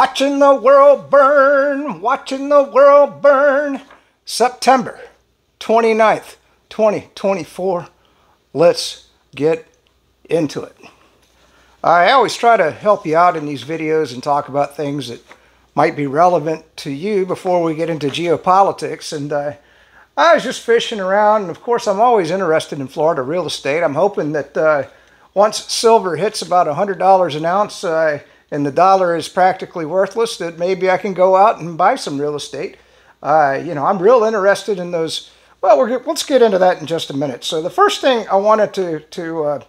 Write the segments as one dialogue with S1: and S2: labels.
S1: Watching the world burn, watching the world burn. September 29th, 2024. Let's get into it. I always try to help you out in these videos and talk about things that might be relevant to you before we get into geopolitics. And uh, I was just fishing around, and of course, I'm always interested in Florida real estate. I'm hoping that uh, once silver hits about $100 an ounce, uh, and the dollar is practically worthless, that maybe I can go out and buy some real estate. Uh, you know, I'm real interested in those. Well, we're, let's get into that in just a minute. So the first thing I wanted to to uh,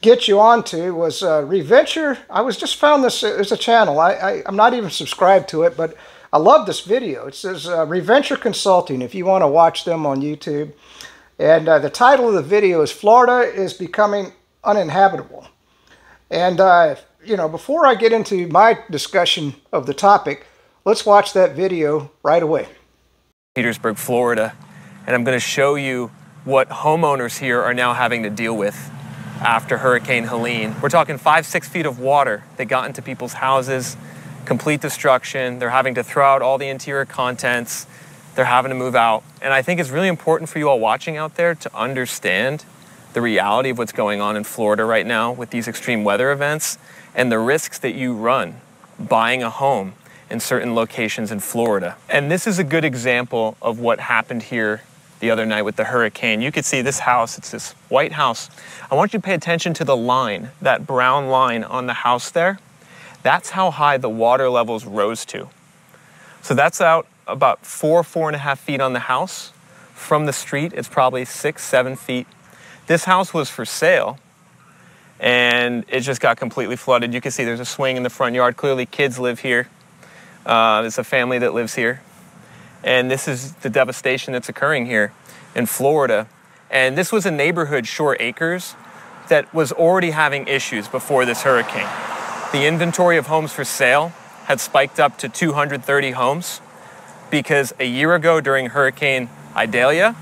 S1: get you onto was uh, Reventure. I was just found this as a channel. I, I am not even subscribed to it, but I love this video. It says uh, Reventure Consulting. If you want to watch them on YouTube, and uh, the title of the video is Florida is becoming uninhabitable. And uh, you know, before I get into my discussion of the topic, let's watch that video right away.
S2: Petersburg, Florida, and I'm going to show you what homeowners here are now having to deal with after Hurricane Helene. We're talking five, six feet of water that got into people's houses, complete destruction. They're having to throw out all the interior contents. They're having to move out. And I think it's really important for you all watching out there to understand the reality of what's going on in Florida right now with these extreme weather events and the risks that you run buying a home in certain locations in Florida. And this is a good example of what happened here the other night with the hurricane. You could see this house, it's this white house. I want you to pay attention to the line, that brown line on the house there. That's how high the water levels rose to. So that's out about four, four and a half feet on the house. From the street, it's probably six, seven feet this house was for sale and it just got completely flooded. You can see there's a swing in the front yard. Clearly, kids live here. Uh, a family that lives here. And this is the devastation that's occurring here in Florida. And this was a neighborhood, Shore Acres, that was already having issues before this hurricane. The inventory of homes for sale had spiked up to 230 homes because a year ago during Hurricane Idalia,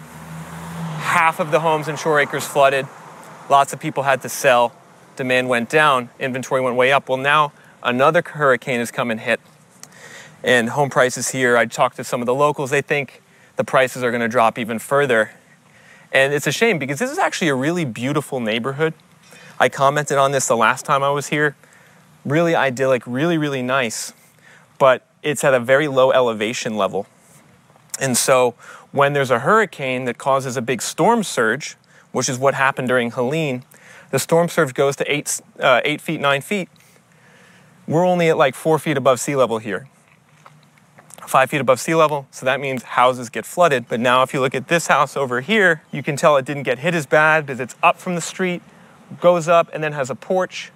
S2: half of the homes in Shore Acres flooded. Lots of people had to sell. Demand went down, inventory went way up. Well, now another hurricane has come and hit. And home prices here, I talked to some of the locals, they think the prices are going to drop even further. And it's a shame because this is actually a really beautiful neighborhood. I commented on this the last time I was here. Really idyllic, really, really nice. But it's at a very low elevation level. And so when there's a hurricane that causes a big storm surge, which is what happened during Helene, the storm surge goes to eight, uh, eight feet, nine feet. We're only at like four feet above sea level here. Five feet above sea level, so that means houses get flooded. But now, if you look at this house over here, you can tell it didn't get hit as bad because it's up from the street, goes up, and then has a porch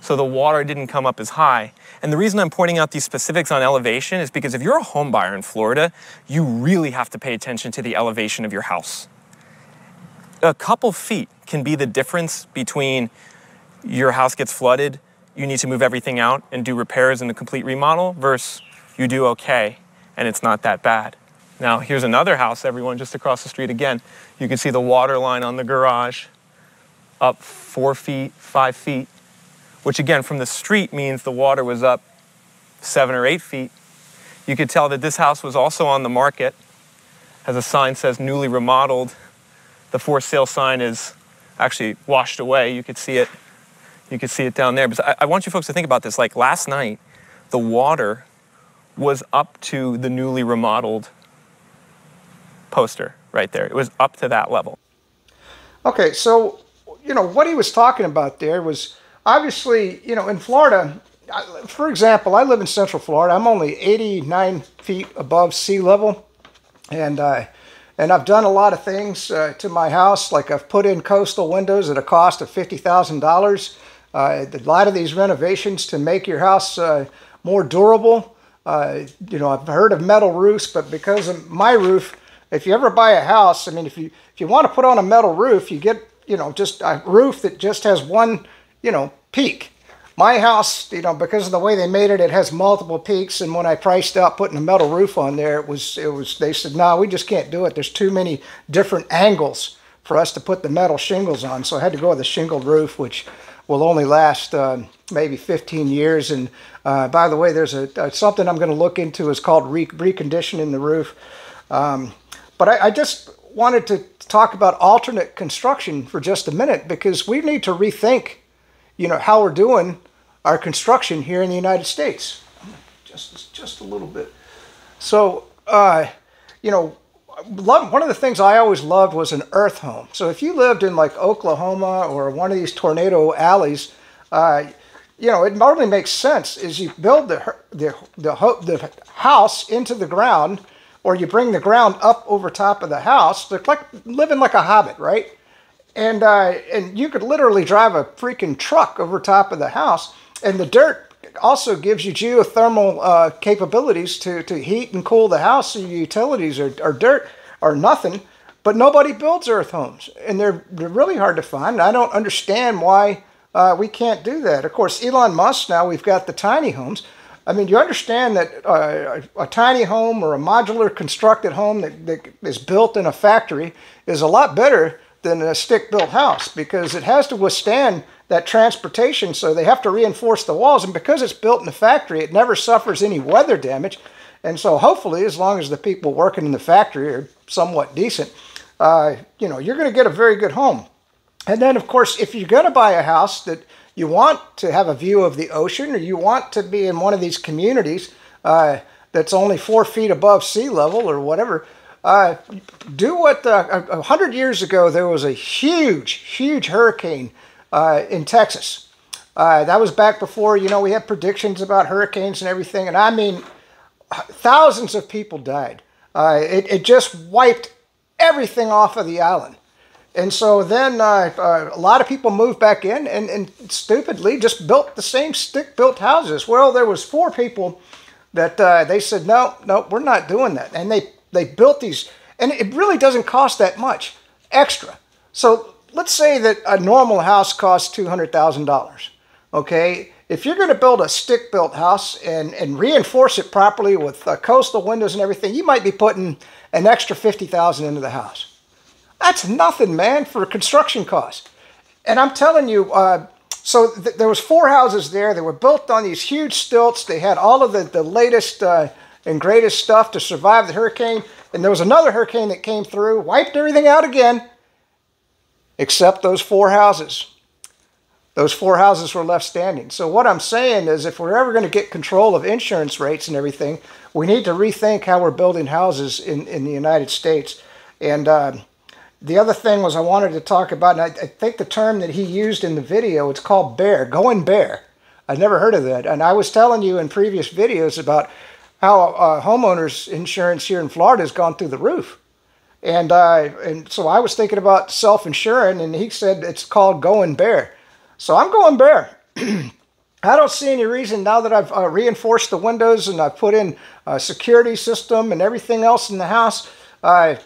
S2: so the water didn't come up as high. And the reason I'm pointing out these specifics on elevation is because if you're a home buyer in Florida, you really have to pay attention to the elevation of your house. A couple feet can be the difference between your house gets flooded, you need to move everything out and do repairs and a complete remodel, versus you do okay and it's not that bad. Now, here's another house, everyone, just across the street again. You can see the water line on the garage up four feet, five feet which again from the street means the water was up seven or eight feet. You could tell that this house was also on the market. As a sign says newly remodeled. The for sale sign is actually washed away. You could see it. You could see it down there. But I, I want you folks to think about this. Like last night, the water was up to the newly remodeled poster right there. It was up to that level.
S1: Okay, so you know what he was talking about there was obviously, you know, in Florida, for example, I live in Central Florida. I'm only 89 feet above sea level, and uh, and I've done a lot of things uh, to my house. Like I've put in coastal windows at a cost of fifty thousand uh, dollars. A lot of these renovations to make your house uh, more durable. Uh, you know, I've heard of metal roofs, but because of my roof, if you ever buy a house, I mean, if you if you want to put on a metal roof, you get you know just a roof that just has one you know, peak. My house, you know, because of the way they made it, it has multiple peaks. And when I priced out putting a metal roof on there, it was, it was, they said, no, we just can't do it. There's too many different angles for us to put the metal shingles on. So I had to go with a shingled roof, which will only last uh, maybe 15 years. And uh, by the way, there's a, a something I'm going to look into is called re- reconditioning the roof. Um, but I, I just wanted to talk about alternate construction for just a minute because we need to rethink, you know, how we're doing our construction here in the United States. Just, just a little bit. So, uh, you know, love, one of the things I always loved was an earth home. So if you lived in like Oklahoma or one of these tornado alleys, uh, you know, it normally makes sense is you build the, the, the, the house into the ground or you bring the ground up over top of the house. They're like living like a hobbit, right? And, uh, and you could literally drive a freaking truck over top of the house. And the dirt also gives you geothermal uh, capabilities to, to heat and cool the house. So utilities are, are dirt or nothing. But nobody builds earth homes, and they're, they're really hard to find. I don't understand why uh, we can't do that. Of course, Elon Musk, now we've got the tiny homes. I mean, you understand that uh, a, a, tiny home or a modular constructed home that, that is built in a factory is a lot better than a stick built house because it has to withstand that transportation, so they have to reinforce the walls. And because it's built in a factory, it never suffers any weather damage. And so, hopefully, as long as the people working in the factory are somewhat decent, uh, you know, you're going to get a very good home. And then, of course, if you're going to buy a house that you want to have a view of the ocean, or you want to be in one of these communities uh, that's only four feet above sea level, or whatever, uh, do what a hundred years ago there was a huge, huge hurricane uh, in Texas. Uh, that was back before, you know, we had predictions about hurricanes and everything. And I mean, thousands of people died. Uh, it, it just wiped everything off of the island. And so then uh, a lot of people moved back in and, and stupidly just built the same stick-built houses. Well, there was four people that uh, they said, no, no, we're not doing that. And they, they built these, and it really doesn't cost that much extra. So let's say that a normal house costs $200,000, okay? If you're going to build a stick-built house and, and reinforce it properly with uh, coastal windows and everything, you might be putting an extra 50000 into the house. That's nothing, man, for construction costs. And I'm telling you, uh, so th there was four houses there. They were built on these huge stilts. They had all of the, the latest uh, and greatest stuff to survive the hurricane. And there was another hurricane that came through, wiped everything out again, except those four houses. Those four houses were left standing. So what I'm saying is if we're ever going to get control of insurance rates and everything, we need to rethink how we're building houses in, in the United States. And uh, the other thing was I wanted to talk about, and I, I think the term that he used in the video, it's called bear, going bear. I've never heard of that. And I was telling you in previous videos about how uh, homeowners insurance here in Florida has gone through the roof. And uh, and so I was thinking about self-insuring, and he said it's called going bare. So I'm going bare. I don't see any reason now that I've uh, reinforced the windows and I've put in a security system and everything else in the house. Uh,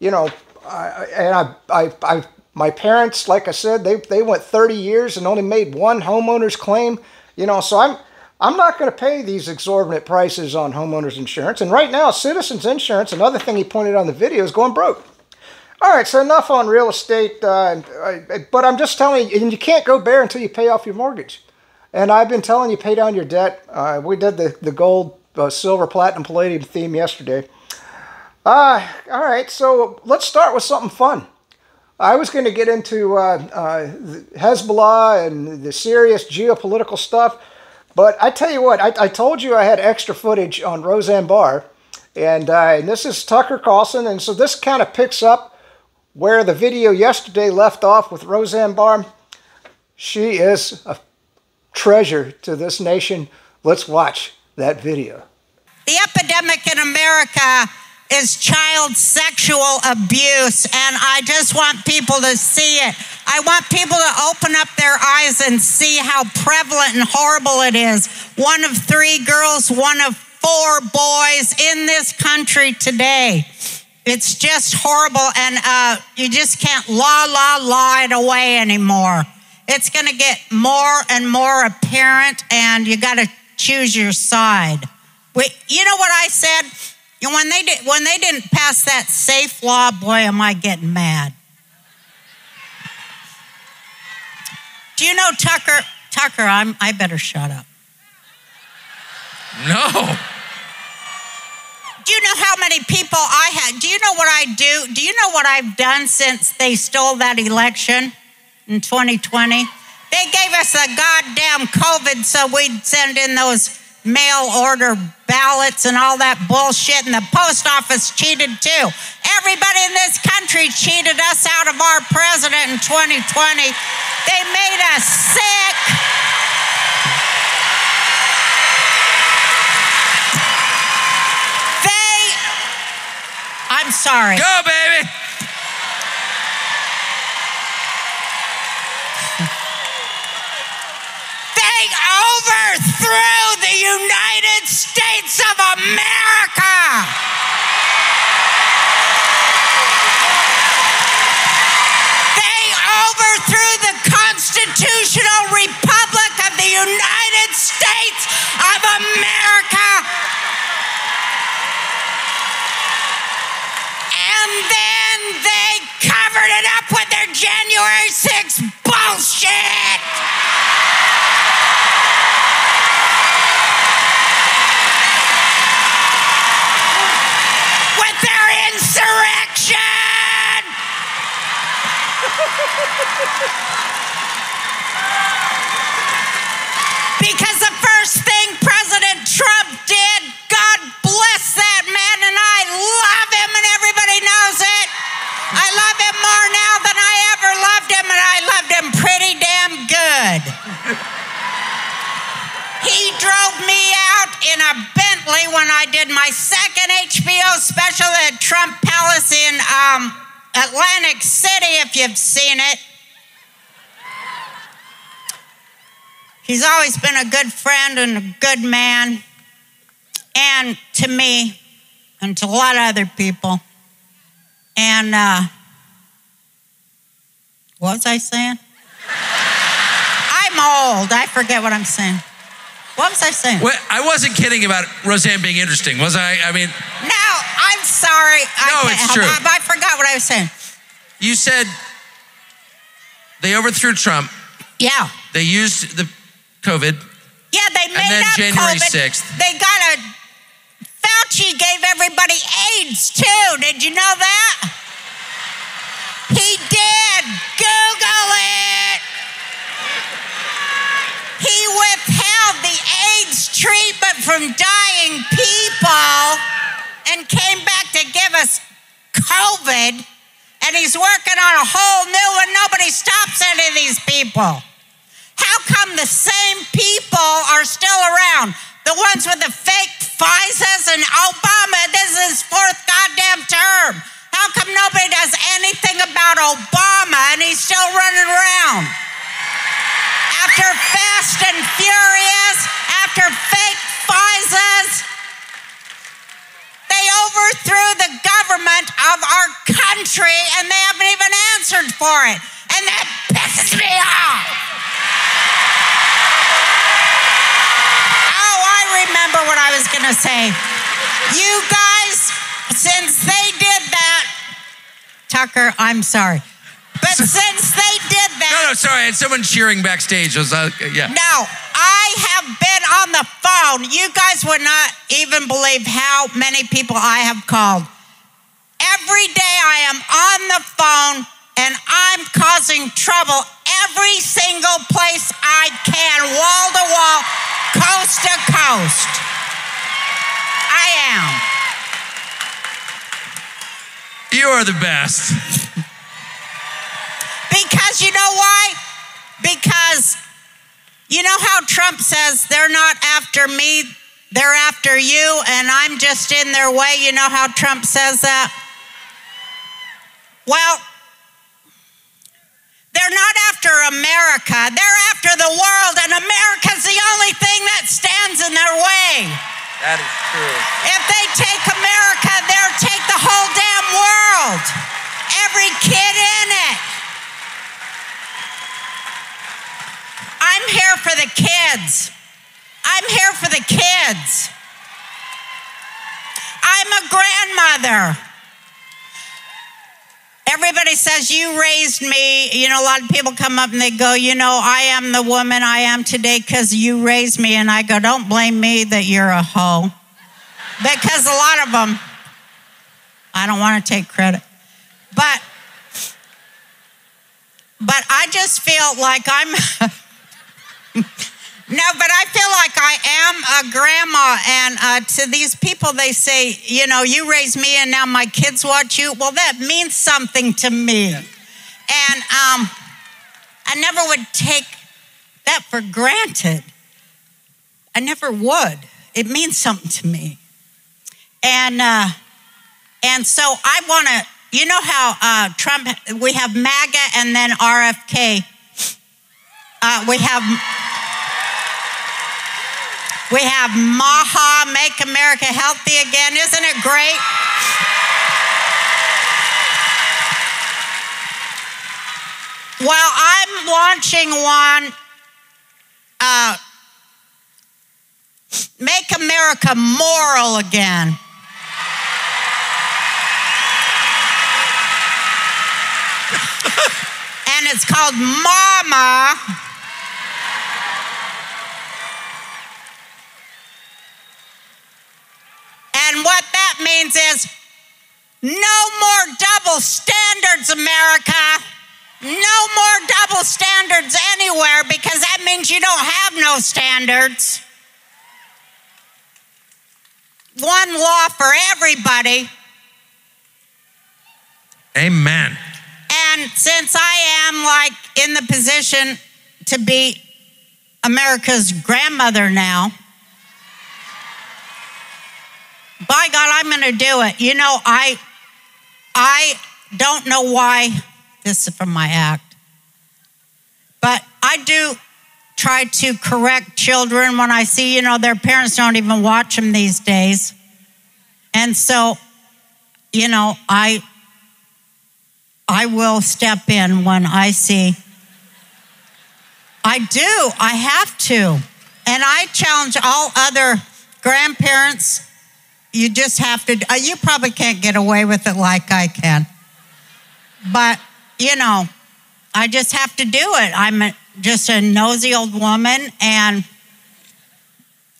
S1: you know, I, and I, I, I, my parents, like I said, they, they went 30 years and only made one homeowner's claim. You know, so I'm I'm not going to pay these exorbitant prices on homeowners insurance. And right now, Citizens Insurance, another thing he pointed out on the video, is going broke. All right, so enough on real estate. Uh, but I'm just telling you, and you can't go bare until you pay off your mortgage. And I've been telling you, pay down your debt. Uh, we did the, the gold, uh, silver, platinum, palladium theme yesterday. Uh, all right, so let's start with something fun. I was going to get into uh, uh, Hezbollah and the serious geopolitical stuff. But I tell you what, I, I told you I had extra footage on Roseanne Barr, and, uh, and this is Tucker Carlson, and so this kind of picks up where the video yesterday left off with Roseanne Barr. She is a treasure to this nation. Let's watch that video.
S3: The epidemic in America is child sexual abuse, and I just want people to see it. I want people to open up their eyes and see how prevalent and horrible it is. One of three girls, one of four boys in this country today. It's just horrible, and uh, you just can't la la la it away anymore. It's going to get more and more apparent, and you got to choose your side. You know what I said? And when they did, when they didn't pass that safe law, boy, am I getting mad. Do you know Tucker? Tucker, I'm, I better shut up.
S4: No.
S3: Do you know how many people I had? Do you know what I do? Do you know what I've done since they stole that election in 2020? They gave us a goddamn COVID so we'd send in those mail order ballots and all that bullshit, and the post office cheated too. Everybody in this country cheated us out of our president in 2020. They made us sick. They, I'm sorry.
S4: Go, baby.
S3: They overthrew the United States of America. They overthrew the constitutional republic of the United States of America. And then they covered it up with their January because the first thing President Trump did, God bless that man, and I love him, and everybody knows it. I love him more now than I ever loved him, and I loved him pretty damn good. He drove me out in a Bentley when I did my second HBO special at Trump Palace in um, Atlantic City, if you've seen it. He's always been a good friend and a good man, and to me, and to a lot of other people. And uh, what was I saying? I'm old. I forget what I'm saying. What was I saying?
S4: Well, I wasn't kidding about Roseanne being interesting, was I? I mean,
S3: No, I'm sorry.
S4: No, it's true.
S3: I, I forgot what I was saying.
S4: you said they overthrew Trump.
S3: Yeah.
S4: They used the COVID.
S3: Yeah, they made
S4: then
S3: up
S4: January
S3: COVID.
S4: 6th.
S3: They got a. Fauci gave everybody AIDS too. Did you know that? He did. Google it. He withheld the AIDS treatment from dying people and came back to give us COVID. And he's working on a whole new one. Nobody stops any of these people. How come the same people are still around? The ones with the fake Pfizer's and Obama, this is his fourth goddamn term. How come nobody does anything about Obama and he's still running around? After Fast and Furious, after fake Pfizer's, they overthrew the government of our country and they haven't even answered for it. And that pisses me off. Oh, I remember what I was going to say. You guys, since they did that, Tucker, I'm sorry. But since they did that,
S4: No, no, sorry. I had someone cheering backstage. I was, uh, yeah.
S3: no, I have been on the phone. You guys would not even believe how many people I have called. Every day I am on the phone and I'm causing trouble every single place I can, wall to wall, coast to coast. I am.
S4: You are the best.
S3: Because you know why? Because you know how Trump says they're not after me, they're after you, and I'm just in their way. You know how Trump says that? Well, they're not after America, they're after the world, and America's the only thing that stands in their way.
S2: That is true.
S3: If they take America, they'll take the whole damn world. Every kid in it. I'm here for the kids. I'm here for the kids. I'm a grandmother. Everybody says, You raised me. You know, a lot of people come up and they go, You know, I am the woman I am today because you raised me. And I go, Don't blame me that you're a hoe. Because a lot of them, I don't want to take credit. But, but I just feel like I'm. No, but I am a grandma, and uh, to these people, they say, you know, you raised me, and now my kids watch you. Well, that means something to me, and um, I never would take that for granted. I never would. It means something to me, and uh, and so I want to. You know how uh, Trump? We have MAGA and then RFK. Uh, we have. We have Maha, Make America Healthy Again. Isn't it great? Well, I'm launching one. Uh, Make America Moral Again. and it's called Mama And what that means is no more double standards, America. No more double standards anywhere because that means you don't have no standards. One law for everybody.
S4: Amen.
S3: And since I am like in the position to be America's grandmother now, by God, I'm going to do it. You know, I, I don't know why this is from my act, but I do try to correct children when I see, you know, their parents don't even watch them these days. And so, you know, I I will step in when I see I do. I have to. And I challenge all other grandparents you just have to, uh, you probably can't get away with it like I can. But, you know, I just have to do it. I'm a, just a nosy old woman, and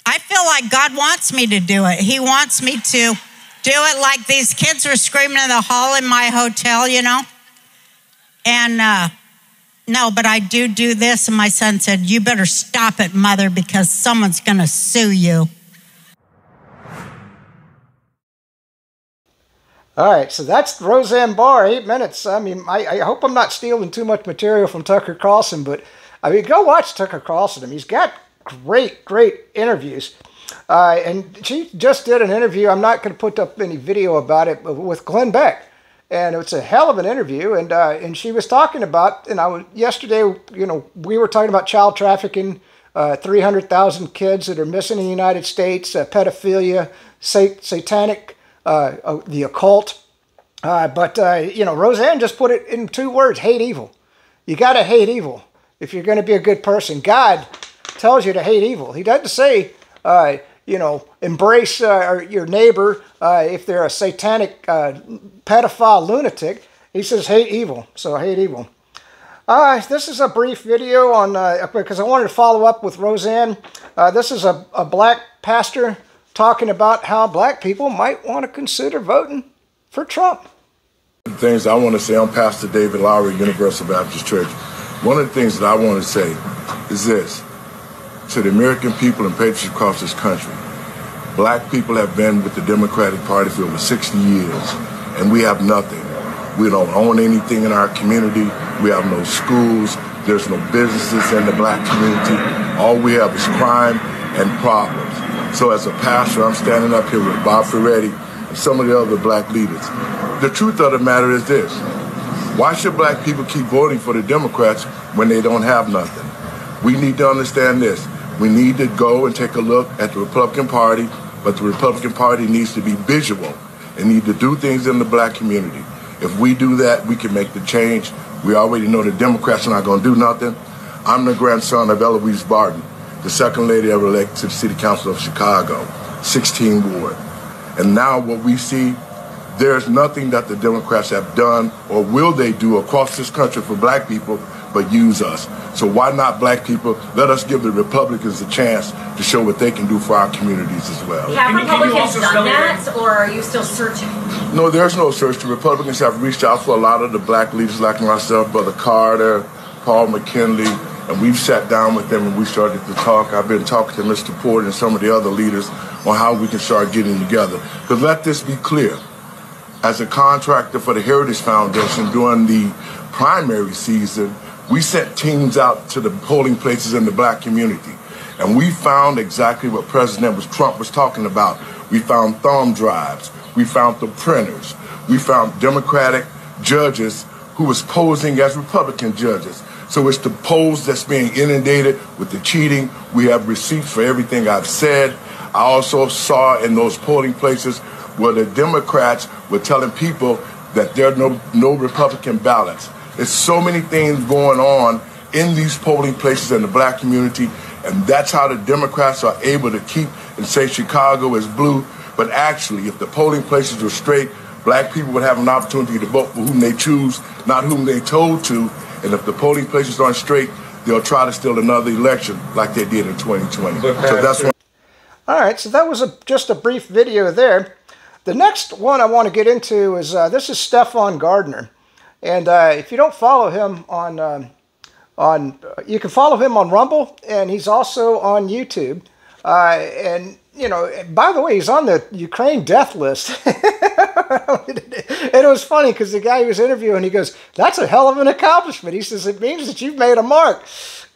S3: I feel like God wants me to do it. He wants me to do it like these kids were screaming in the hall in my hotel, you know? And, uh, no, but I do do this. And my son said, You better stop it, mother, because someone's going to sue you.
S1: All right, so that's Roseanne Barr, eight minutes. I mean, I, I hope I'm not stealing too much material from Tucker Carlson, but I mean, go watch Tucker Carlson. I mean, he's got great, great interviews. Uh, and she just did an interview. I'm not going to put up any video about it with Glenn Beck, and it's a hell of an interview. And uh, and she was talking about, and I was yesterday. You know, we were talking about child trafficking, uh, 300,000 kids that are missing in the United States, uh, pedophilia, sat- satanic uh, uh, the occult. Uh, but, uh, you know, Roseanne just put it in two words hate evil. You got to hate evil if you're going to be a good person. God tells you to hate evil. He doesn't say, uh, you know, embrace uh, your neighbor if they're a satanic pedophile lunatic. He says hate evil. So hate evil. Uh, this is a brief video on uh, because I wanted to follow up with Roseanne. Uh, this is a, a black pastor talking about how black people might want to consider voting for Trump.
S5: Things I want to say, I'm Pastor David Lowry, Universal Baptist Church. One of the things that I want to say is this to the American people and patriots across this country. Black people have been with the Democratic Party for over 60 years, and we have nothing. We don't own anything in our community. We have no schools. There's no businesses in the black community. All we have is crime and problems. So as a pastor, I'm standing up here with Bob Fioretti and some of the other black leaders. The truth of the matter is this. Why should black people keep voting for the Democrats when they don't have nothing? We need to understand this. We need to go and take a look at the Republican Party, but the Republican Party needs to be visual and need to do things in the black community. If we do that, we can make the change. We already know the Democrats are not going to do nothing. I'm the grandson of Eloise Barton the second lady ever elected to the City Council of Chicago, 16 Ward. And now what we see There's nothing that the Democrats have done or will they do across this country for black people but use us. So why not black people? Let us give the Republicans a chance to show what they can do for our communities as well.
S6: Have Republicans done that, or are you still searching?
S5: No, there's no search. The Republicans have reached out for a lot of the black leaders like myself, Brother Carter, Paul McKinley, and we've sat down with them and we started to talk. I've been talking to Mr. Porter and some of the other leaders on how we can start getting together. But let this be clear. As a contractor for the Heritage Foundation during the primary season, we sent teams out to the polling places in the black community. And we found exactly what President Trump was talking about. We found thumb drives. We found the printers. We found Democratic judges who was posing as Republican judges. So it's the polls that's being inundated with the cheating. We have receipts for everything I've said. I also saw in those polling places where the Democrats were telling people that there are no, no Republican ballots. There's so many things going on in these polling places in the black community, and that's how the Democrats are able to keep and say Chicago is blue. But actually, if the polling places were straight, black people would have an opportunity to vote for whom they choose, not whom they told to. And if the polling places aren't straight, they'll try to steal another election like they did in 2020. So that's what.
S1: All right, so that was a, just a brief video there. The next one I want to get into is uh, this is Stephon Gardner. And uh, if you don't follow him on, um, on you can follow him on Rumble, and he's also on YouTube. Uh, and you know, by the way, he's on the Ukraine death list. and it was funny because the guy he was interviewing, he goes, "That's a hell of an accomplishment." He says, "It means that you've made a mark."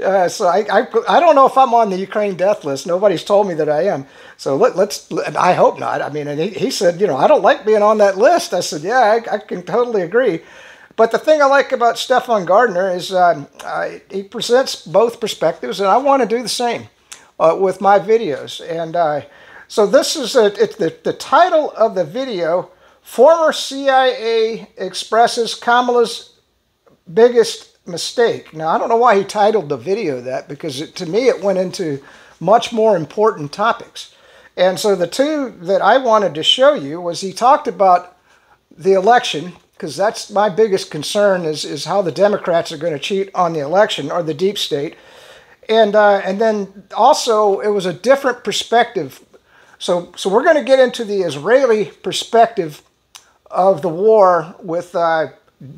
S1: Uh, so I, I, I don't know if I'm on the Ukraine death list. Nobody's told me that I am. So let, us I hope not. I mean, and he, he said, you know, I don't like being on that list. I said, yeah, I, I can totally agree. But the thing I like about Stephon Gardner is uh, he presents both perspectives, and I want to do the same uh, with my videos. And uh, so this is a, the, the title of the video, Former CIA Expresses Kamala's Biggest Mistake. Now, I don't know why he titled the video that, because it, to me it went into much more important topics. And so the two that I wanted to show you was he talked about the election because that's my biggest concern is, is how the Democrats are going to cheat on the election or the deep state. And, uh, and then also it was a different perspective. So, so we're going to get into the Israeli perspective of the war with uh,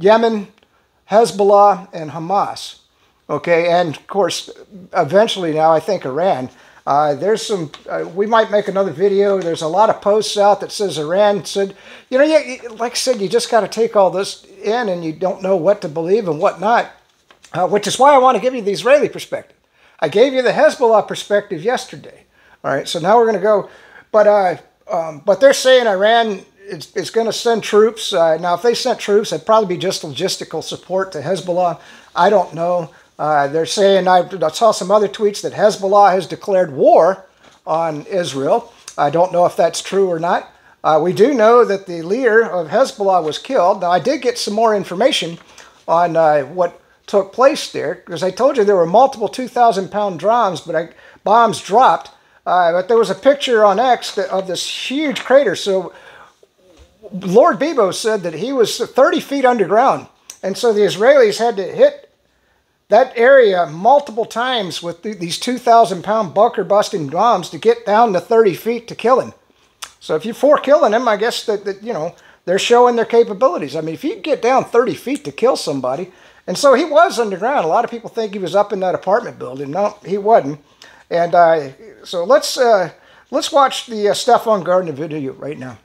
S1: Yemen, Hezbollah, and Hamas. Okay, and of course, eventually now I think Iran. Uh, there's some, uh, we might make another video. There's a lot of posts out that says Iran said, you know, you, like I said, you just got to take all this in and you don't know what to believe and what not, uh, which is why I want to give you the Israeli perspective. I gave you the Hezbollah perspective yesterday. All right, so now we're going to go, but, uh, um, but they're saying Iran is, is going to send troops. Uh, now, if they sent troops, it'd probably be just logistical support to Hezbollah. I don't know. Uh, they're saying, I, I saw some other tweets that Hezbollah has declared war on Israel. I don't know if that's true or not. Uh, we do know that the leader of Hezbollah was killed. Now, I did get some more information on uh, what took place there because I told you there were multiple 2,000 pound drums, but I, bombs dropped. Uh, but there was a picture on X of this huge crater. So Lord Bebo said that he was 30 feet underground. And so the Israelis had to hit that area multiple times with th these 2,000 pound bunker busting bombs to get down to 30 feet to kill him. So if you're for killing him, I guess that, that, you know, they're showing their capabilities. I mean, if you get down 30 feet to kill somebody, and so he was underground. A lot of people think he was up in that apartment building. No, he wasn't. And uh, so let's uh, let's watch the uh, Stephon Gardner video right now.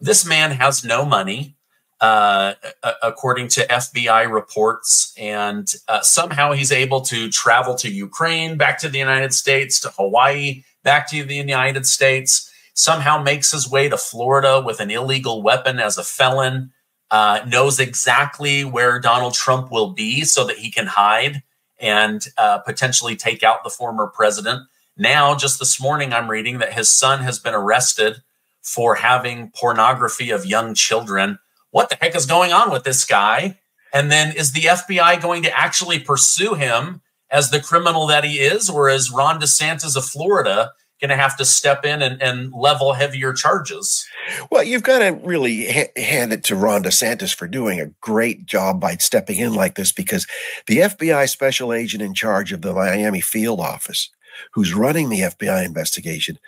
S7: This man has no money uh, according to FBI reports. And uh, somehow he's able to travel to Ukraine, back to the United States, to Hawaii, back to the United States, somehow makes his way to Florida with an illegal weapon as a felon, uh, knows exactly where Donald Trump will be so that he can hide and uh, potentially take out the former president. Now, just this morning, I'm reading that his son has been arrested for having pornography of young children what the heck is going on with this guy? And then is the FBI going to actually pursue him as the criminal that he is, or is Ron DeSantis of Florida going to have to step in and, and level heavier charges.
S8: Well, you've got to really ha- hand it to Ron DeSantis for doing a great job by stepping in like this because the FBI special agent in charge of the Miami field office, who's running the FBI investigation,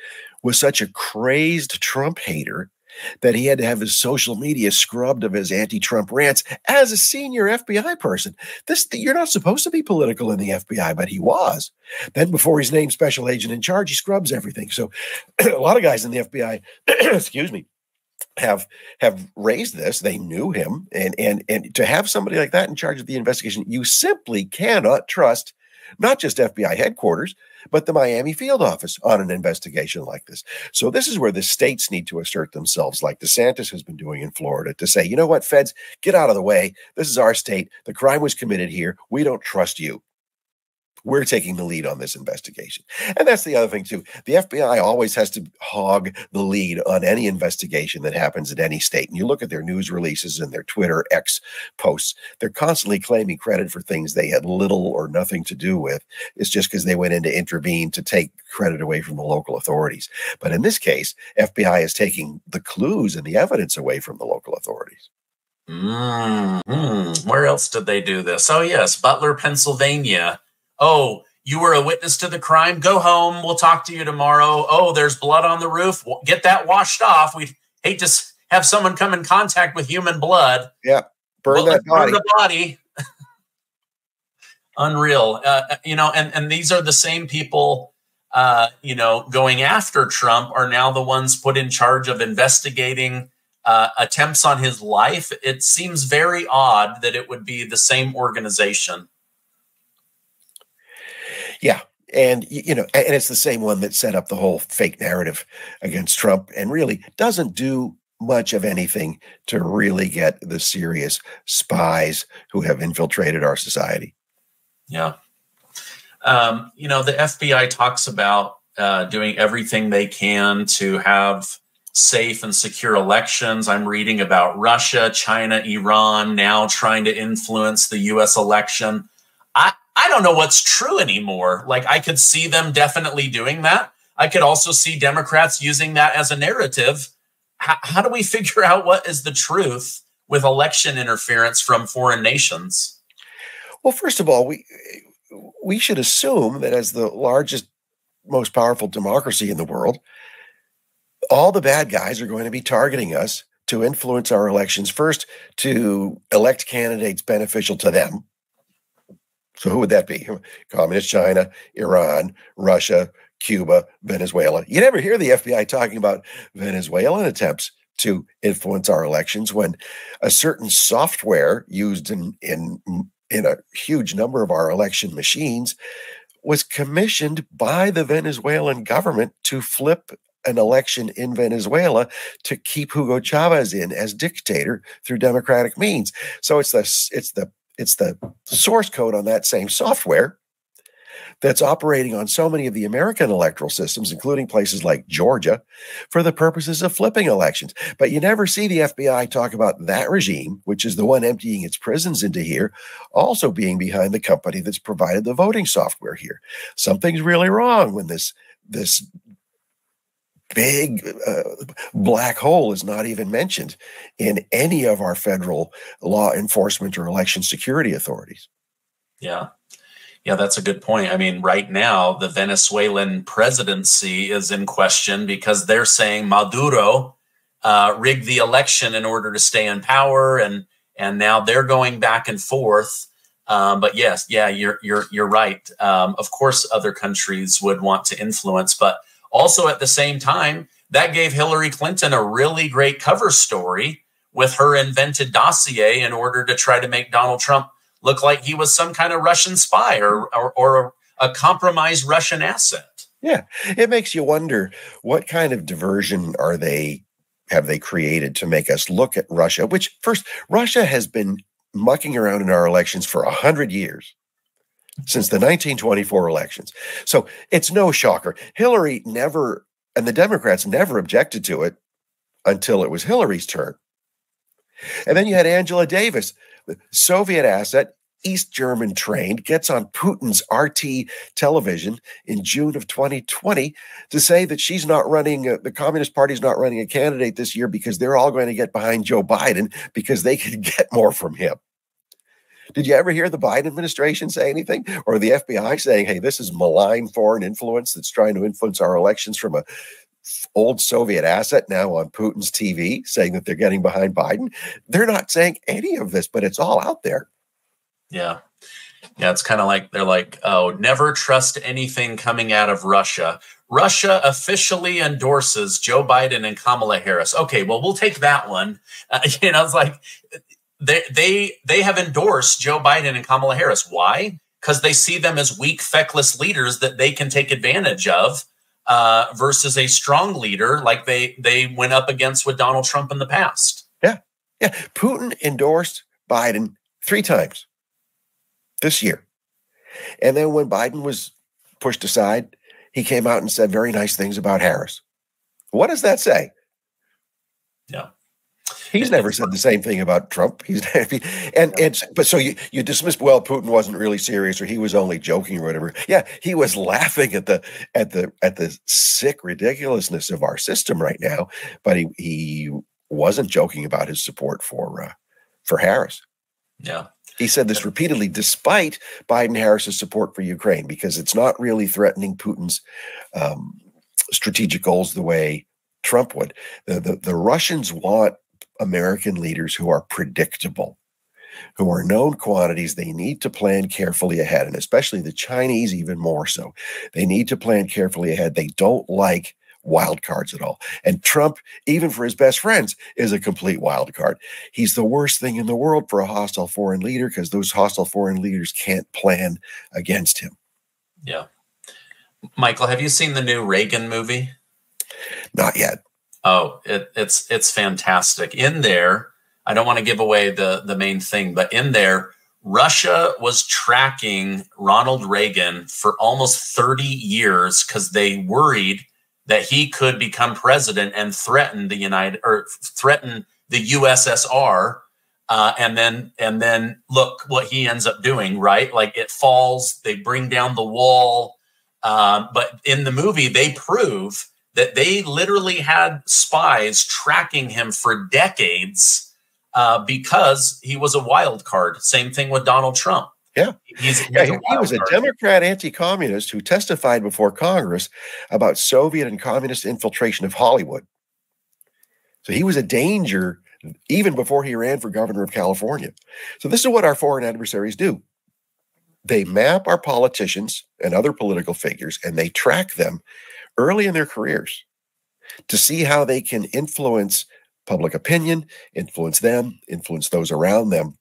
S8: was such a crazed Trump hater that he had to have his social media scrubbed of his anti-Trump rants as a senior FBI person. This you're not supposed to be political in the FBI, but he was. Then before he's named special agent in charge, he scrubs everything. So a lot of guys in the FBI, excuse me, have have raised this. They knew him, and and and to have somebody like that in charge of the investigation, you simply cannot trust not just FBI headquarters, but the Miami field office on an investigation like this. So this is where the states need to assert themselves, like DeSantis has been doing in Florida, to say, you know what, feds, get out of the way. This is our state. The crime was committed here. We don't trust you. We're taking the lead on this investigation. And that's the other thing, too. The FBI always has to hog the lead on any investigation that happens in any state. And you look at their news releases and their Twitter X posts, they're constantly claiming credit for things they had little or nothing to do with. It's just because they went in to intervene to take credit away from the local authorities. But in this case, FBI is taking the clues and the evidence away from the local authorities.
S7: Mm-hmm. Where else did they do this? Oh, yes, Butler, Pennsylvania Oh, you were a witness to the crime. Go home. We'll talk to you tomorrow. Oh, there's blood on the roof. Get that washed off. We'd hate to have someone come in contact with human blood.
S8: Yeah, burn that body.
S7: Burn the body. Unreal. Uh, uh, you know, and and these are the same people. Uh, you know, going after Trump are now the ones put in charge of investigating uh, attempts on his life. It seems very odd that it would be the same organization.
S8: Yeah. And, you know, and it's the same one that set up the whole fake narrative against Trump and really doesn't do much of anything to really get the serious spies who have infiltrated our society.
S7: Yeah. Um, you know, the FBI talks about uh, doing everything they can to have safe and secure elections. I'm reading about Russia, China, Iran now trying to influence the US election. I, I don't know what's true anymore. Like I could see them definitely doing that. I could also see Democrats using that as a narrative. How, how do we figure out what is the truth with election interference from foreign nations?
S8: Well, first of all, we we should assume that as the largest, most powerful democracy in the world, all the bad guys are going to be targeting us to influence our elections first to elect candidates beneficial to them so who would that be? Communist China, Iran, Russia, Cuba, Venezuela. You never hear the FBI talking about Venezuelan attempts to influence our elections when a certain software used in in in a huge number of our election machines was commissioned by the Venezuelan government to flip an election in Venezuela to keep Hugo Chavez in as dictator through democratic means. So it's the it's the it's the source code on that same software that's operating on so many of the American electoral systems, including places like Georgia, for the purposes of flipping elections. But you never see the FBI talk about that regime, which is the one emptying its prisons into here, also being behind the company that's provided the voting software here. Something's really wrong when this this big uh, black hole is not even mentioned in any of our federal law enforcement or election security authorities.
S7: Yeah. Yeah, that's a good point. I mean, right now, the Venezuelan presidency is in question because they're saying Maduro uh, rigged the election in order to stay in power, and and now they're going back and forth. Um, but yes, yeah, you're you're you're right. Um, of course, other countries would want to influence, but also, at the same time, that gave Hillary Clinton a really great cover story with her invented dossier in order to try to make Donald Trump look like he was some kind of Russian spy or, or, or a, a compromised Russian asset.
S8: Yeah, it makes you wonder what kind of diversion are they have they created to make us look at Russia? Which first, Russia has been mucking around in our elections for a hundred years since the 1924 elections. So it's no shocker. Hillary never, and the Democrats never objected to it until it was Hillary's turn. And then you had Angela Davis, the Soviet asset, East German trained, gets on Putin's RT television in June of 2020 to say that she's not running, uh, the Communist Party's not running a candidate this year because they're all going to get behind Joe Biden because they can get more from him. Did you ever hear the Biden administration say anything or the FBI saying, hey, this is malign foreign influence that's trying to influence our elections from a old Soviet asset now on Putin's TV saying that they're getting behind Biden? They're not saying any of this, but it's all out there.
S7: Yeah. Yeah, it's kind of like they're like, oh, never trust anything coming out of Russia. Russia officially endorses Joe Biden and Kamala Harris. Okay, well, we'll take that one. Uh, you know, it's like they they they have endorsed Joe Biden and Kamala Harris. Why? Because they see them as weak, feckless leaders that they can take advantage of, uh, versus a strong leader like they they went up against with Donald Trump in the past.
S8: Yeah, yeah. Putin endorsed Biden three times this year, and then when Biden was pushed aside, he came out and said very nice things about Harris. What does that say?
S7: Yeah.
S8: He's never said the same thing about Trump. He's and it's but so you you dismissed well Putin wasn't really serious or he was only joking or whatever. Yeah, he was laughing at the at the at the sick ridiculousness of our system right now, but he he wasn't joking about his support for uh, for Harris.
S7: Yeah.
S8: He said this repeatedly, despite Biden Harris's support for Ukraine, because it's not really threatening Putin's um, strategic goals the way Trump would. The, the, the Russians want American leaders who are predictable, who are known quantities. They need to plan carefully ahead, and especially the Chinese, even more so. They need to plan carefully ahead. They don't like wild cards at all. And Trump, even for his best friends, is a complete wild card. He's the worst thing in the world for a hostile foreign leader because those hostile foreign leaders can't plan against him.
S7: Yeah. Michael, have you seen the new Reagan movie?
S8: Not yet.
S7: Oh, it, it's it's fantastic. In there, I don't want to give away the the main thing, but in there, Russia was tracking Ronald Reagan for almost 30 years because they worried that he could become president and threaten the United or threaten the USSR. Uh, and then and then look what he ends up doing, right? Like it falls, they bring down the wall. Um, but in the movie, they prove that they literally had spies tracking him for decades uh, because he was a wild card. Same thing with Donald Trump.
S8: Yeah. He's, he's yeah, he, he was a Democrat anti communist who testified before Congress about Soviet and communist infiltration of Hollywood. So he was a danger even before he ran for governor of California. So this is what our foreign adversaries do they map our politicians and other political figures and they track them early in their careers to see how they can influence public opinion, influence them, influence those around them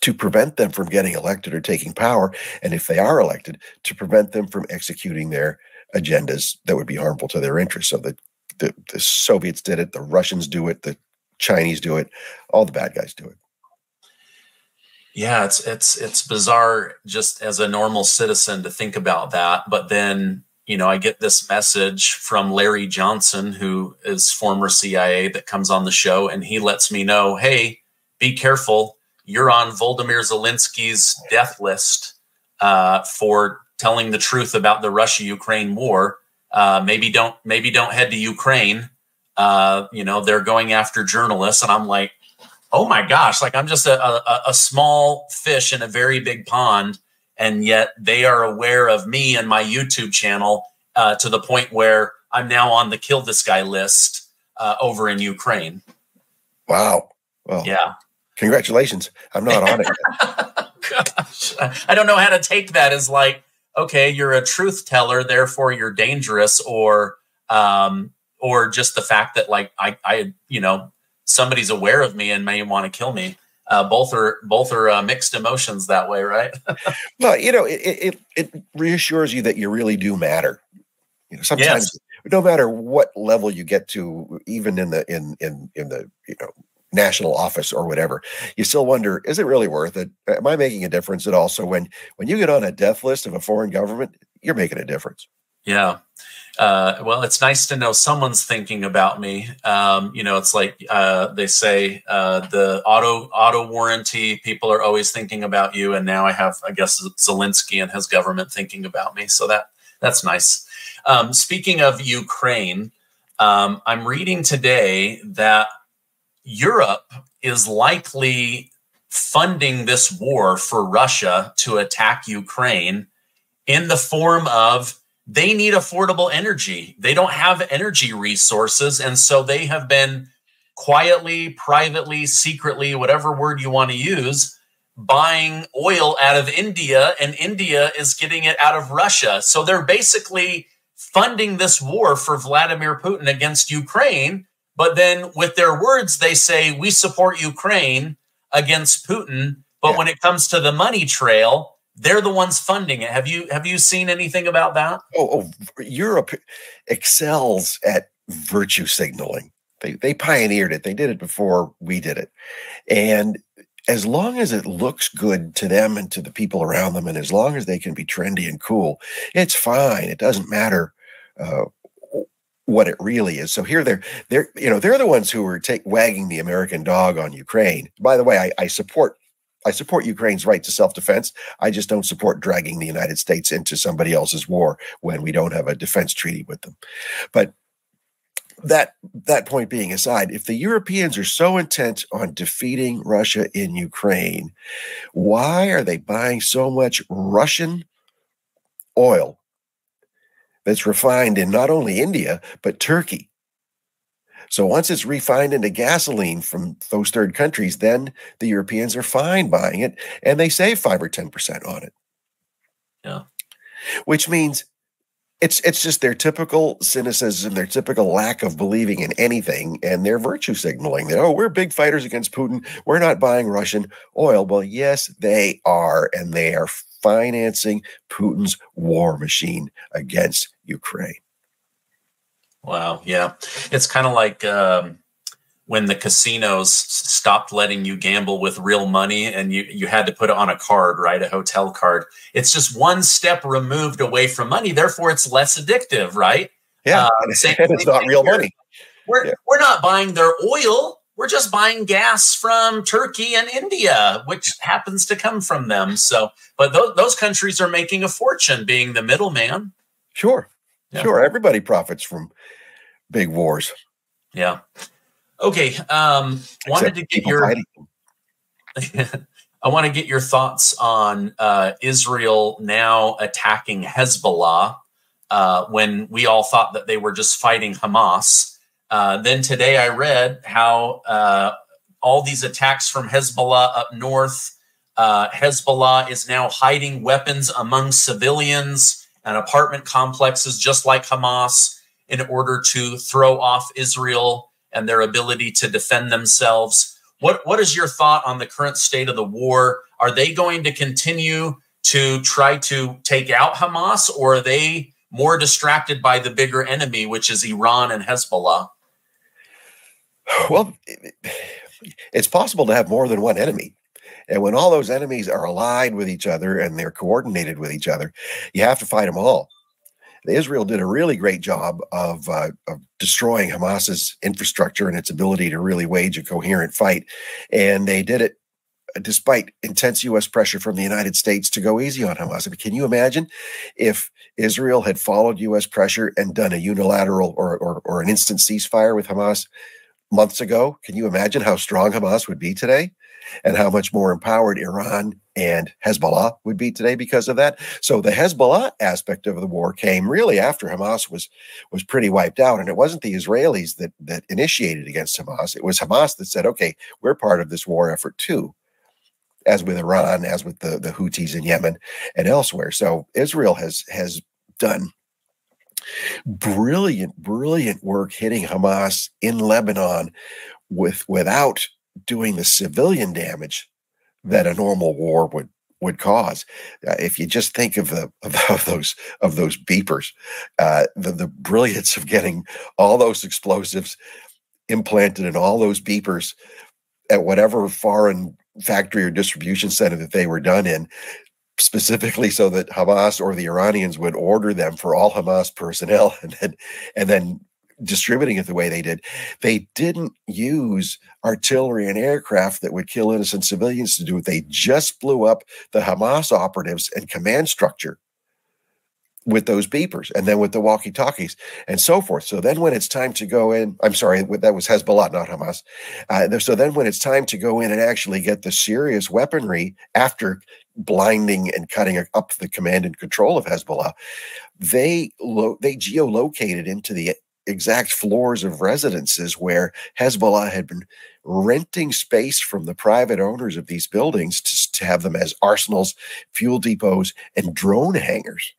S8: to prevent them from getting elected or taking power. And if they are elected, to prevent them from executing their agendas that would be harmful to their interests. So the, the, the Soviets did it, the Russians do it, the Chinese do it, all the bad guys do it.
S7: Yeah, it's it's it's bizarre just as a normal citizen to think about that, but then you know, I get this message from Larry Johnson, who is former CIA, that comes on the show, and he lets me know, hey, be careful. You're on Volodymyr Zelensky's death list uh, for telling the truth about the Russia-Ukraine war. Uh, maybe don't maybe don't head to Ukraine. Uh, you know, they're going after journalists, and I'm like, oh my gosh, like I'm just a, a, a small fish in a very big pond and yet they are aware of me and my YouTube channel uh, to the point where I'm now on the kill this guy list uh, over in Ukraine.
S8: Wow. Well,
S7: yeah.
S8: Congratulations. I'm not on it.
S7: Gosh, I don't know how to take that as like, okay, you're a truth teller, therefore you're dangerous, or um, or just the fact that like I, I, you know, somebody's aware of me and may want to kill me uh, both are both are uh, mixed emotions that way, right?
S8: well, you know, it, it, it reassures you that you really do matter. You know, sometimes yes. no matter what level you get to, even in the in in in the you know national office or whatever, you still wonder: is it really worth it? Am I making a difference at all? So when when you get on a death list of a foreign government, you're making a difference.
S7: Yeah. Uh, well, it's nice to know someone's thinking about me. Um, you know, it's like uh, they say uh, the auto auto warranty people are always thinking about you, and now I have, I guess, Zelensky and his government thinking about me. So that that's nice. Um, speaking of Ukraine, um, I'm reading today that Europe is likely funding this war for Russia to attack Ukraine in the form of they need affordable energy. They don't have energy resources. And so they have been quietly, privately, secretly, whatever word you want to use, buying oil out of India, and India is getting it out of Russia. So they're basically funding this war for Vladimir Putin against Ukraine. But then with their words, they say, we support Ukraine against Putin. But yeah. when it comes to the money trail, they're the ones funding it. Have you have you seen anything about that?
S8: Oh, oh Europe excels at virtue signaling. They they pioneered it. They did it before we did it. And as long as it looks good to them and to the people around them, and as long as they can be trendy and cool, it's fine. It doesn't matter uh, what it really is. So here they're they're you know they're the ones who are take wagging the American dog on Ukraine. By the way, I, I support I support Ukraine's right to self defense. I just don't support dragging the United States into somebody else's war when we don't have a defense treaty with them. But that that point being aside, if the Europeans are so intent on defeating Russia in Ukraine, why are they buying so much Russian oil that's refined in not only India but Turkey? So once it's refined into gasoline from those third countries, then the Europeans are fine buying it and they save five or 10% on it.
S7: Yeah.
S8: Which means it's it's just their typical cynicism, their typical lack of believing in anything, and their virtue signaling that, oh, we're big fighters against Putin. We're not buying Russian oil. Well, yes, they are, and they are financing Putin's war machine against Ukraine.
S7: Wow. Yeah. It's kind of like um, when the casinos stopped letting you gamble with real money and you, you had to put it on a card, right? A hotel card. It's just one step removed away from money. Therefore, it's less addictive, right?
S8: Yeah. Uh, same, it's not real here. money.
S7: We're, yeah. we're not buying their oil. We're just buying gas from Turkey and India, which happens to come from them. So, but those, those countries are making a fortune being the middleman.
S8: Sure. Yeah. Sure. Everybody profits from big wars.
S7: Yeah. Okay. Um, wanted to get your. I want to get your thoughts on uh, Israel now attacking Hezbollah uh, when we all thought that they were just fighting Hamas. Uh, then today I read how uh, all these attacks from Hezbollah up north, uh, Hezbollah is now hiding weapons among civilians and apartment complexes, just like Hamas in order to throw off Israel and their ability to defend themselves. What, what is your thought on the current state of the war? Are they going to continue to try to take out Hamas, or are they more distracted by the bigger enemy, which is Iran and Hezbollah?
S8: Well, it's possible to have more than one enemy. And when all those enemies are allied with each other and they're coordinated with each other, you have to fight them all. Israel did a really great job of, uh, of destroying Hamas's infrastructure and its ability to really wage a coherent fight. And they did it despite intense U.S. pressure from the United States to go easy on Hamas. I mean, can you imagine if Israel had followed U.S. pressure and done a unilateral or, or, or an instant ceasefire with Hamas months ago? Can you imagine how strong Hamas would be today? And how much more empowered Iran and Hezbollah would be today because of that. So the Hezbollah aspect of the war came really after Hamas was was pretty wiped out, and it wasn't the Israelis that that initiated against Hamas. It was Hamas that said, "Okay, we're part of this war effort too." As with Iran, as with the the Houthis in Yemen and elsewhere. So Israel has has done brilliant, brilliant work hitting Hamas in Lebanon with without doing the civilian damage that a normal war would would cause. Uh, if you just think of the of, of those of those beepers, uh, the the brilliance of getting all those explosives implanted in all those beepers at whatever foreign factory or distribution center that they were done in, specifically so that Hamas or the Iranians would order them for all Hamas personnel and then and then distributing it the way they did. They didn't use artillery and aircraft that would kill innocent civilians to do it. They just blew up the Hamas operatives and command structure with those beepers and then with the walkie talkies and so forth. So then when it's time to go in, I'm sorry, that was Hezbollah, not Hamas. Uh, so then when it's time to go in and actually get the serious weaponry after blinding and cutting up the command and control of Hezbollah, they lo- they geolocated into the exact floors of residences where Hezbollah had been renting space from the private owners of these buildings to, to have them as arsenals, fuel depots, and drone hangars.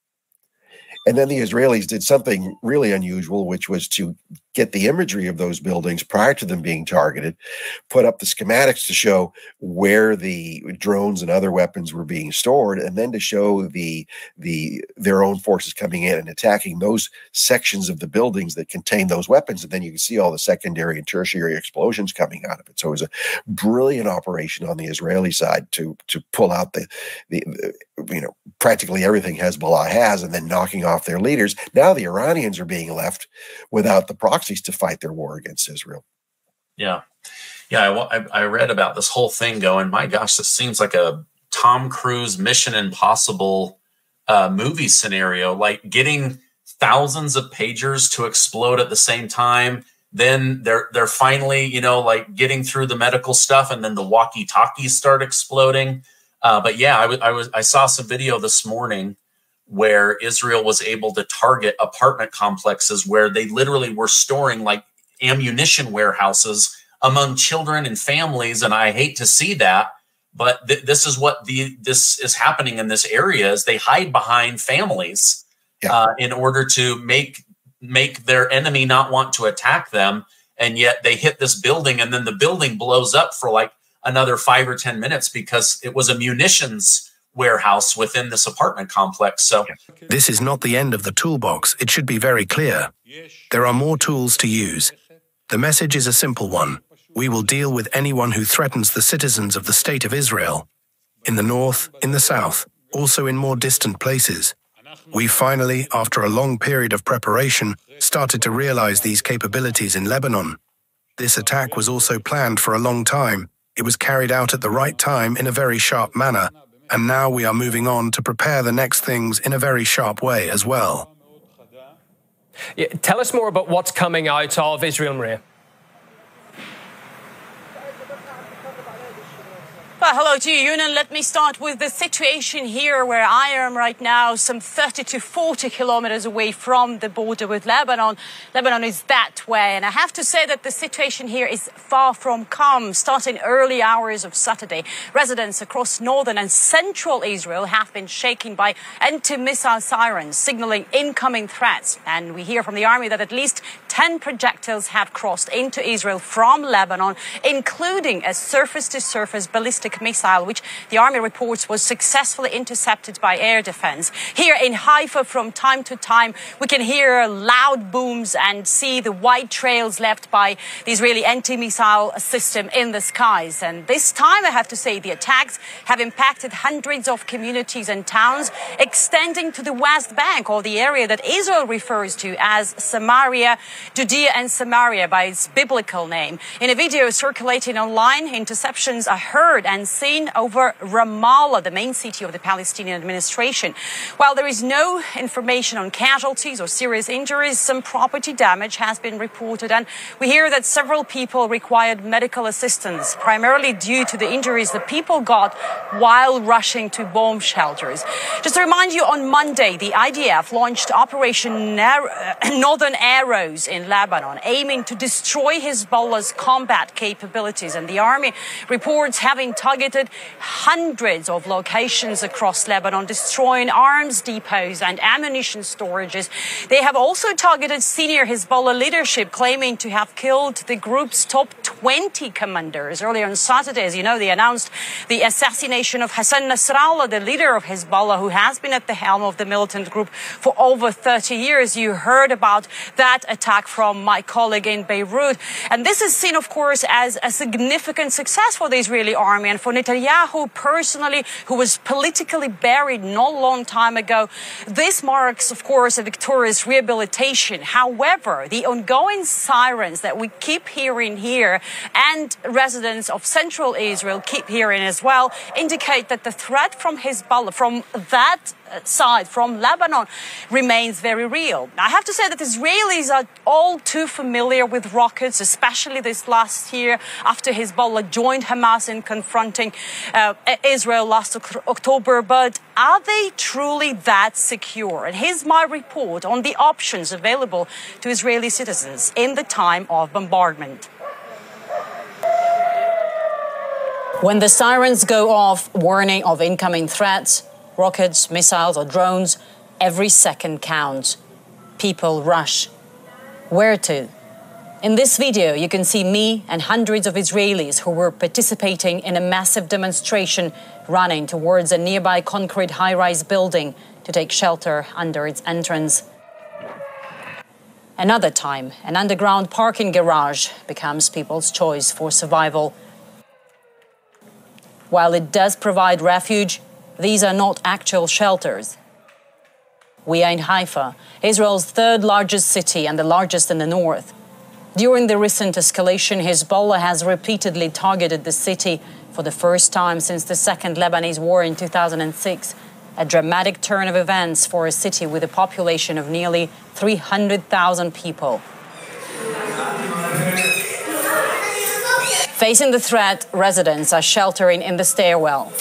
S8: And then the Israelis did something really unusual, which was to get the imagery of those buildings prior to them being targeted, put up the schematics to show where the drones and other weapons were being stored, and then to show the the their own forces coming in and attacking those sections of the buildings that contain those weapons. And then you can see all the secondary and tertiary explosions coming out of it. So it was a brilliant operation on the Israeli side to to pull out the the, the you know practically everything Hezbollah has, and then knocking off their leaders. Now the Iranians are being left without the proxy proxies to fight their war against Israel.
S7: Yeah. Yeah. I, I read about this whole thing going, my gosh, this seems like a Tom Cruise Mission Impossible uh, movie scenario, like getting thousands of pagers to explode at the same time. Then they're they're finally, you know, like getting through the medical stuff, and then the walkie talkies start exploding. Uh, but yeah, I was I saw some video this morning where Israel was able to target apartment complexes where they literally were storing like ammunition warehouses among children and families. And I hate to see that, but th- this is what the this is happening in this area is they hide behind families yeah. uh, in order to make make their enemy not want to attack them. And yet they hit this building and then the building blows up for like another five or 10 minutes because it was a munitions warehouse within this apartment complex. So,
S9: this is not the end of the toolbox. It should be very clear. There are more tools to use. The message is a simple one we will deal with anyone who threatens the citizens of the State of Israel. In the north, in the south, also in more distant places. We finally, after a long period of preparation, started to realize these capabilities in Lebanon. This attack was also planned for a long time. It was carried out at the right time in a very sharp manner, and now we are moving on to prepare the next things in a very sharp way as well.
S10: Yeah, tell us more about what's coming out of Israel, Maria.
S11: Well, hello to you, Yunan. Let me start with the situation here where I am right now, some 30 to 40 kilometers away from the border with Lebanon. Lebanon is that way. And I have to say that the situation here is far from calm. Starting early hours of Saturday, residents across northern and central Israel have been shaken by anti-missile sirens signaling incoming threats. And we hear from the army that at least 10 projectiles have crossed into Israel from Lebanon, including a surface to surface ballistic missile, which the army reports was successfully intercepted by air defense. Here in Haifa, from time to time, we can hear loud booms and see the white trails left by the Israeli anti missile system in the skies. And this time, I have to say, the attacks have impacted hundreds of communities and towns extending to the West Bank or the area that Israel refers to as Samaria Judea and Samaria by its biblical name. In a video circulating online, interceptions are heard and seen over Ramallah, the main city of the Palestinian administration. While there is no information on casualties or serious injuries, some property damage has been reported, and we hear that several people required medical assistance, primarily due to the injuries the people got while rushing to bomb shelters. Just to remind you, on Monday, the IDF launched Operation Northern Arrows in Lebanon, aiming to destroy Hezbollah's combat capabilities. And the army reports having targeted hundreds of locations across Lebanon, destroying arms depots and ammunition storages. They have also targeted senior Hezbollah leadership, claiming to have killed the group's top 20 commanders. Earlier on Saturday, as you know, they announced the assassination of Hassan Nasrallah, the leader of Hezbollah, who has been at the helm of the militant group for over 30 years. You heard about that attack from my colleague in Beirut. And this is seen, of course, as a significant success for the Israeli army and for Netanyahu personally, who was politically buried not long time ago. This marks, of course, a victorious rehabilitation. However, the ongoing sirens that we keep hearing here and residents of central Israel keep hearing as well indicate that the threat from Hezbollah, from that side, from Lebanon, remains very real. I have to say that Israelis are all too familiar with rockets, especially this last year after Hezbollah joined Hamas in confronting uh, Israel last October. But are they truly that secure? And here's my report on the options available to Israeli citizens in the time of bombardment. When the sirens go off, warning of incoming threats, rockets, missiles, or drones, every second counts. People rush. Where to? In this video, you can see me and hundreds of Israelis who were participating in a massive demonstration running towards a nearby concrete high rise building to take shelter under its entrance. Another time, an underground parking garage becomes people's choice for survival. While it does provide refuge, these are not actual shelters. We are in Haifa, Israel's third largest city and the largest in the north. During the recent escalation, Hezbollah has repeatedly targeted the city for the first time since the Second Lebanese War in 2006, a dramatic turn of events for a city with a population of nearly 300,000 people. Facing the threat, residents are sheltering in the stairwell.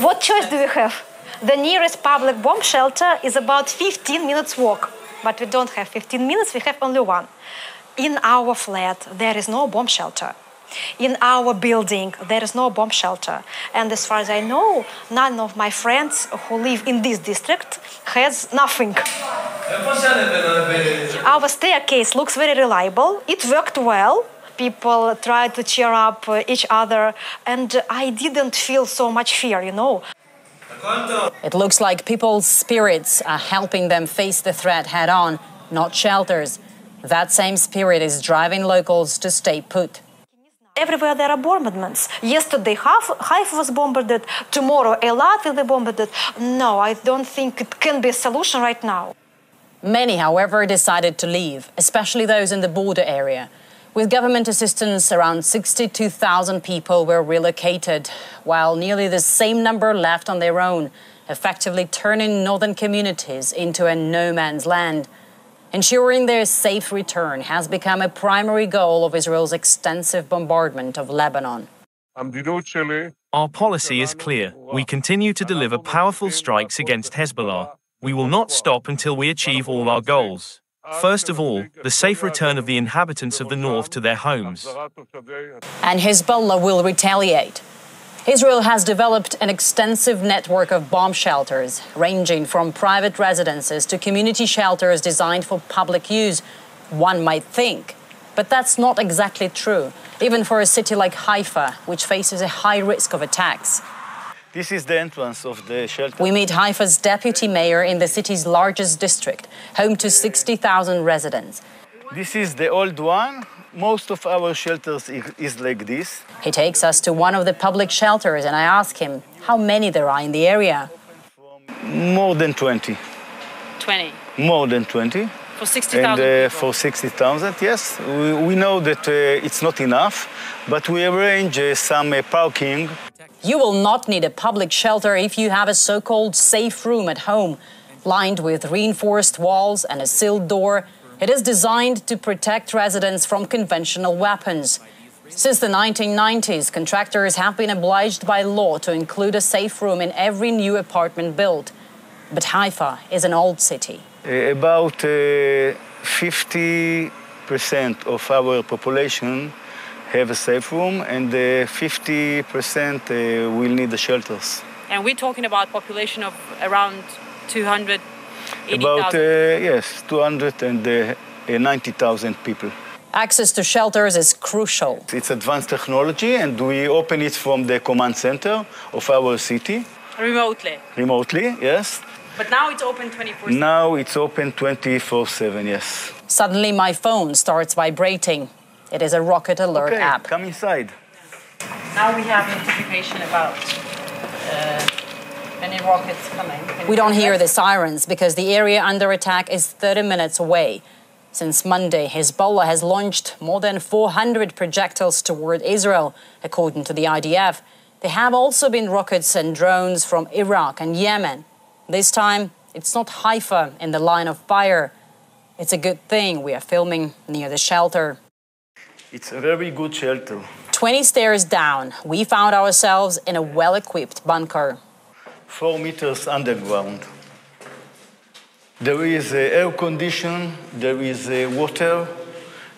S12: What choice do we have? The nearest public bomb shelter is about 15 minutes walk, but we don't have 15 minutes, we have only one. In our flat, there is no bomb shelter. In our building, there is no bomb shelter. And as far as I know, none of my friends who live in this district has nothing. Our staircase looks very reliable. It worked well people tried to cheer up uh, each other, and I didn't feel so much fear, you know.
S11: It looks like people's spirits are helping them face the threat head on, not shelters. That same spirit is driving locals to stay put.
S12: Everywhere there are bombardments. Yesterday, Haifa was bombarded. Tomorrow, Eilat will be bombarded. No, I don't think it can be a solution right now.
S11: Many, however, decided to leave, especially those in the border area. With government assistance, around 62,000 people were relocated, while nearly the same number left on their own, effectively turning northern communities into a no man's land. Ensuring their safe return has become a primary goal of Israel's extensive bombardment of Lebanon.
S13: Our policy is clear. We continue to deliver powerful strikes against Hezbollah. We will not stop until we achieve all our goals. First of all, the safe return of the inhabitants of the north to their homes.
S11: And Hezbollah will retaliate. Israel has developed an extensive network of bomb shelters, ranging from private residences to community shelters designed for public use, one might think. But that's not exactly true, even for a city like Haifa, which faces a high risk of attacks.
S14: This is the entrance of the shelter.
S11: We meet Haifa's deputy mayor in the city's largest district, home to 60,000 residents.
S14: This is the old one. Most of our shelters is like this.
S11: He takes us to one of the public shelters and I ask him how many there are in the area.
S14: More than 20.
S11: 20?
S14: More than 20.
S11: For 60,000 uh,
S14: For 60,000, yes. We, we, know that uh, it's not enough, but we arrange uh, some uh, parking
S11: you will not need a public shelter if you have a so called safe room at home, lined with reinforced walls and a sealed door. It is designed to protect residents from conventional weapons. Since the 1990s, contractors have been obliged by law to include a safe room in every new apartment built. But Haifa is an old city.
S14: About uh, 50% of our population have a safe room, and 50% uh, will need the shelters.
S11: And we're talking about population of around 200.
S14: About uh, yes, 290,000 uh, people.
S11: Access to shelters is crucial.
S14: It's advanced technology, and we open it from the command center of our city.
S11: Remotely.
S14: Remotely, yes.
S15: But now it's open 24
S14: Now it's open 24 7, yes.
S15: Suddenly, my phone starts vibrating. It is a rocket alert
S14: okay,
S15: app.
S14: Come inside.
S15: Now we have notification about uh, any rockets coming. Can
S11: We don't
S15: you
S11: hear
S15: press?
S11: the sirens because the area under attack is 30 minutes away. Since Monday, Hezbollah has launched more than 400 projectiles toward Israel, according to the IDF. There have also been rockets and drones from Iraq and Yemen. This time, it's not Haifa in the line of fire. It's a good thing we are filming near the shelter.
S14: It's a very good shelter.
S11: 20 stairs down, we found ourselves in a well equipped bunker.
S14: Four meters underground. There is air condition, there is water,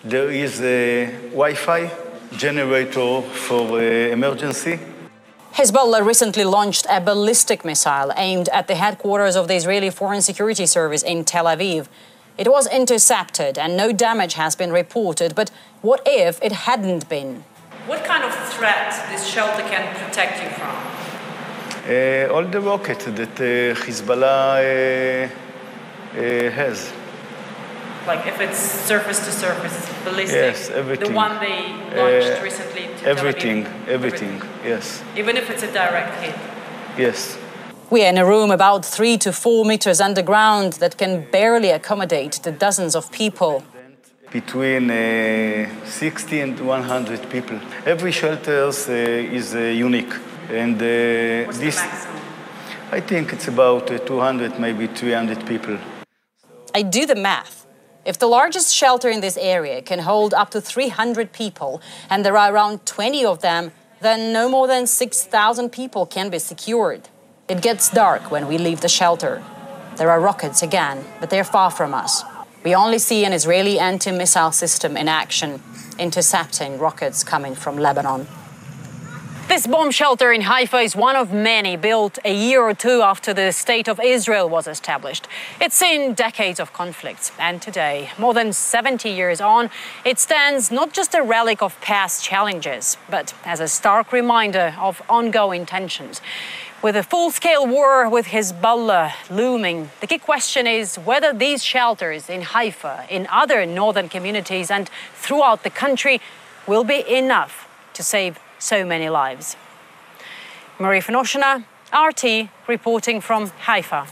S14: there is a Wi-Fi generator for uh, emergency.
S11: Hezbollah recently launched a ballistic missile aimed at the headquarters of the Israeli Foreign Security Service in Tel Aviv. It was intercepted and no damage has been reported, but what if it hadn't been?
S15: What kind of threat this shelter can protect you from?
S14: Uh, all the rockets that uh, Hezbollah uh, uh, has.
S15: Like if it's surface to surface, ballistic.
S14: Yes, everything.
S15: The one they launched
S14: Uh,
S15: recently to Tel
S14: Everything, everything, yes,
S15: Even if it's a direct hit.
S14: yes.
S11: We are in a room about three to four meters underground that can barely accommodate the dozens of people.
S14: Between uh, 60 and 100 people. Every shelter uh, is uh, unique. And uh,
S15: What's
S14: this,
S15: the?
S14: I think it's about uh, 200, maybe 300 people.
S11: I do the math. If the largest shelter in this area can hold up to 300 people and there are around 20 of them, then no more than 6,000 people can be secured. It gets dark when we leave the shelter. There are rockets again, but they're far from us. We only see an Israeli anti missile system in action, intercepting rockets coming from Lebanon. This bomb shelter in Haifa is one of many built a year or two after the State of Israel was established. It's seen decades of conflicts, and today, more than 70 years on, it stands not just a relic of past challenges, but as a stark reminder of ongoing tensions. With a full scale war with Hezbollah looming, the key question is whether these shelters in Haifa, in other northern communities, and throughout the country will be enough to save so many lives. Marie Finoshina, RT, reporting from Haifa.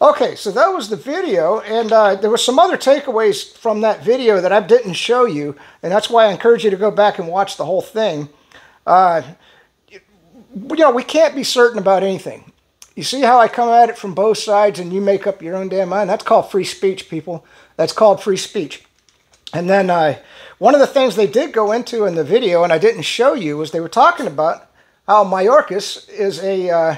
S1: Okay, so that was the video, and uh, there were some other takeaways from that video that I didn't show you, and that's why I encourage you to go back and watch the whole thing. Uh, know, we can't be certain about anything. You see how I come at it from both sides and you make up your own damn mind? That's called free speech, people. That's called free speech. And then uh, one of the things they did go into in the video, and I didn't show you, was they were talking about how Mayorkas is a uh,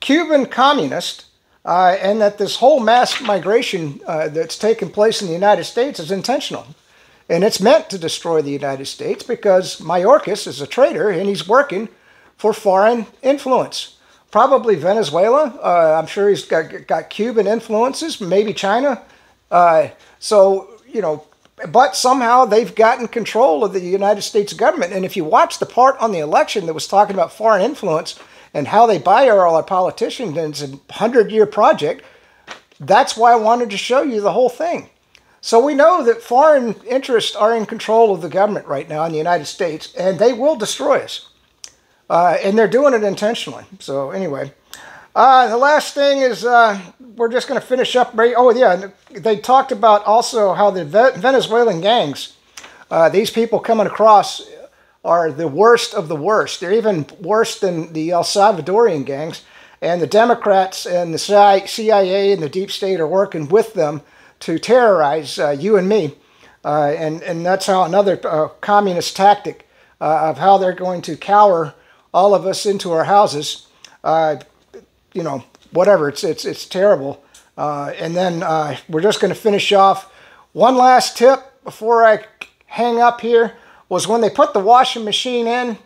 S1: Cuban communist, uh, and that this whole mass migration uh, that's taking place in the United States is intentional. And it's meant to destroy the United States because Mayorkas is a traitor and he's working for foreign influence. Probably Venezuela. Uh, I'm sure he's got, got Cuban influences, maybe China. Uh, so, you know, but somehow they've gotten control of the United States government. And if you watch the part on the election that was talking about foreign influence and how they buy all our politicians, and it's a hundred year project, that's why I wanted to show you the whole thing. So we know that foreign interests are in control of the government right now in the United States, and they will destroy us. Uh, and they're doing it intentionally. So anyway, uh, the last thing is uh, we're just going to finish up. Oh yeah, they talked about also how the Venezuelan gangs, uh, these people coming across, are the worst of the worst. They're even worse than the El Salvadorian gangs. And the Democrats and the CIA and the deep state are working with them to terrorize uh, you and me. Uh, and, and that's how another communist tactic of how they're going to cower all of us into our houses. you know, whatever. It's it's it's terrible. Uh, and then uh, we're just going to finish off. One last tip before I hang up here was when they put the washing machine in,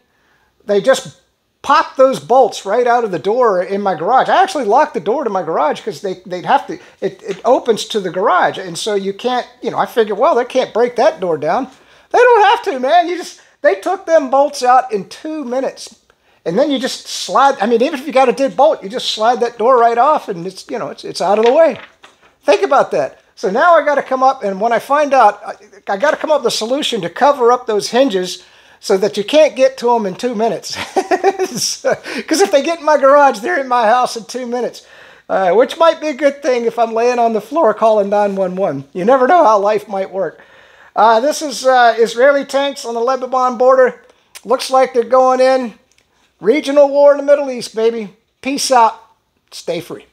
S1: they just popped those bolts right out of the door in my garage. I actually locked the door to my garage because they, they'd have to, it, it opens to the garage. And so you can't, you know, I figured, well, they can't break that door down. They don't have to, man. You just, they took them bolts out in two minutes and then you just slide. I mean, even if you got a dead bolt, you just slide that door right off, and it's you know it's it's out of the way. Think about that. So now I got to come up, and when I find out, I, I got to come up with a solution to cover up those hinges so that you can't get to them in two minutes. Because if they get in my garage, they're in my house in two minutes, uh, which might be a good thing if I'm laying on the floor calling 911. You never know how life might work. Uh, this is uh, Israeli tanks on the Lebanon border. Looks like they're going in. Regional war in the Middle East, baby. Peace out. Stay free.